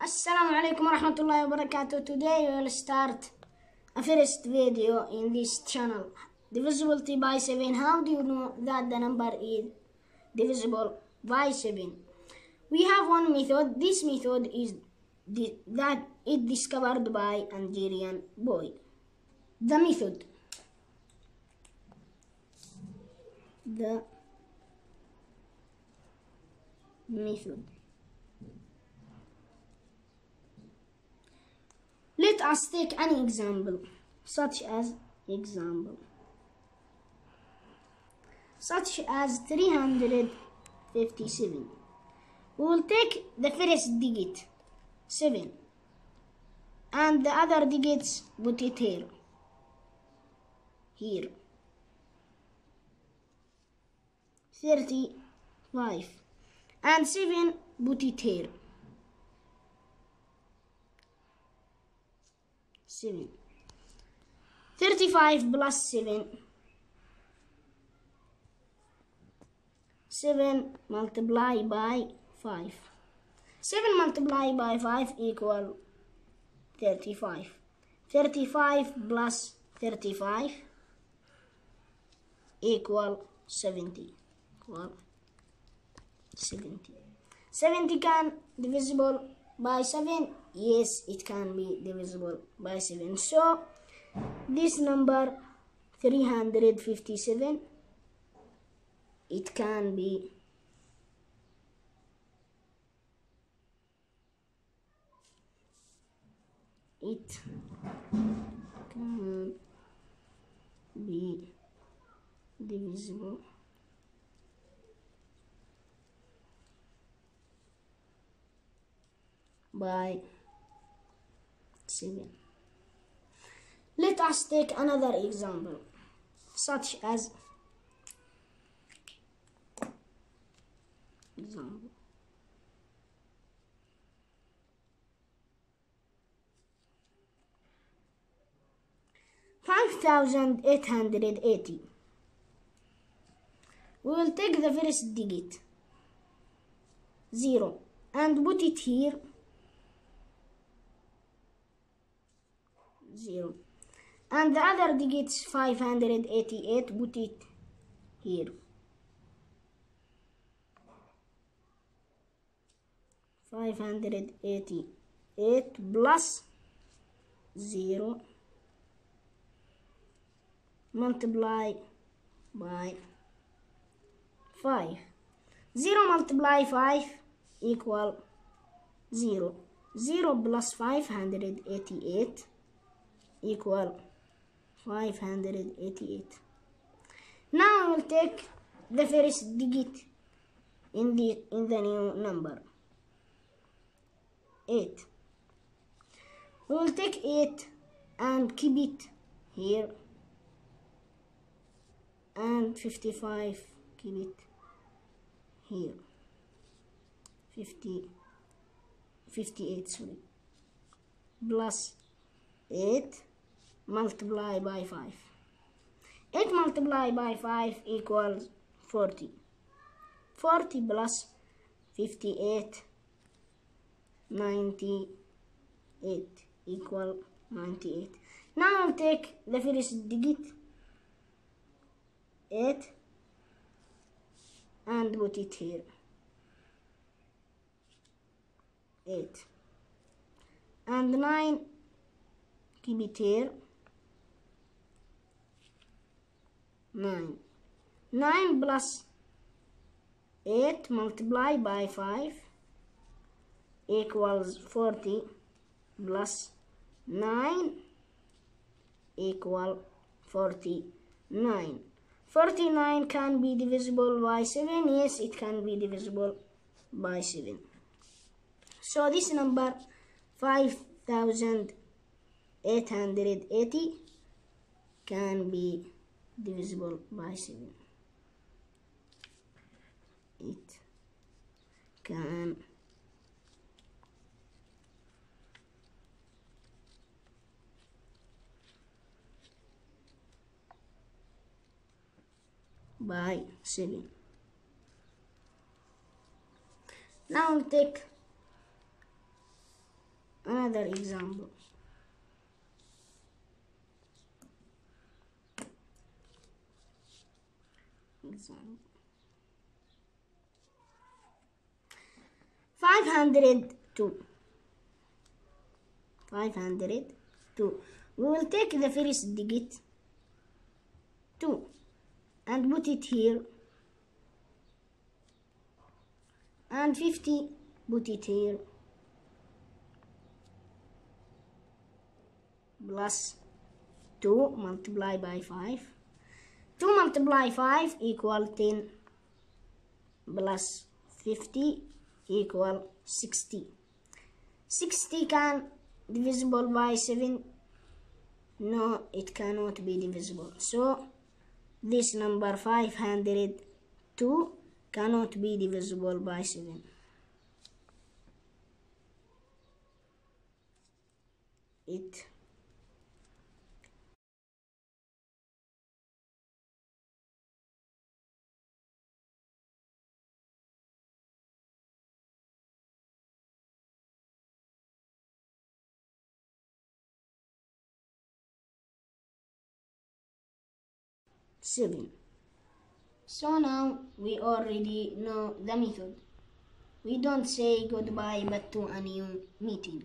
Assalamu alaikum warahmatullahi wabarakatuh. Today we will start a first video in this channel. Divisibility by 7. How do you know that the number is divisible by 7? We have one method. This method is that is discovered by Algerian boy. The method. The method. Let us take an example, such as example, such as 357. We will take the first digit, 7, and the other digits put it here, here, 35, and 7 put it here. 7. 35 plus 7. 7 multiplied by 5. 7 multiplied by 5 equal 35. 35 plus 35 equal 70. Equal 70. 70 can divisible by 7 yes it can be divisible by 7 so this number 357 it can be it can be divisible by 7. Let us take another example, such as example. Five thousand eight hundred eighty. We will take the first digit zero and put it here zero. And the other digits 588, put it here. Five hundred eighty-eight plus zero multiply by five. Zero multiply five equal zero. Zero plus five hundred eighty-eight equal 588 now I will take the first digit in the in the new number. 8 we will take 8 and keep it here. And 55 keep it here. 50 58 sorry. Plus 8 multiply by 5. 8 multiply by 5 equals 40. 40 plus 58, 98 equal 98. Now take the first digit 8 and put it here. 8 and 9 keep it here 9 9 plus 8 multiplied by 5 equals 40 plus 9 equal 49 49 can be divisible by 7 yes it can be divisible by 7 so this number 5880 can be divisible by 7 it can by 7 now take another example. Example. Five hundred two. Five hundred two. We will take the first digit two and put it here and 50 put it here plus 2 multiplied by 5 2 multiply 5 equal 10 plus 50 equal 60 60 can divisible by 7 no it cannot be divisible. So this number 502 cannot be divisible by 7 it seven. So now we already know the method. We don't say goodbye but to a new meeting.